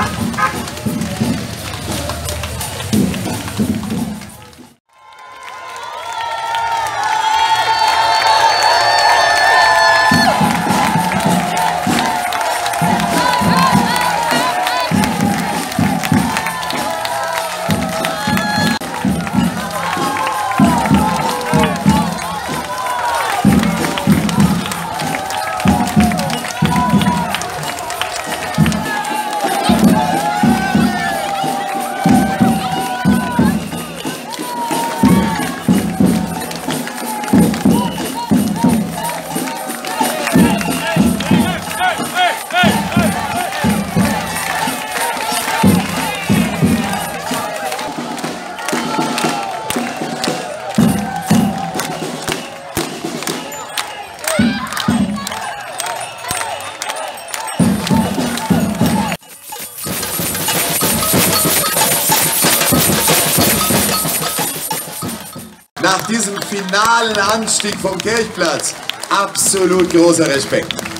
아. Nach diesem finalen Anstieg vom Kirchplatz absolut großer Respekt.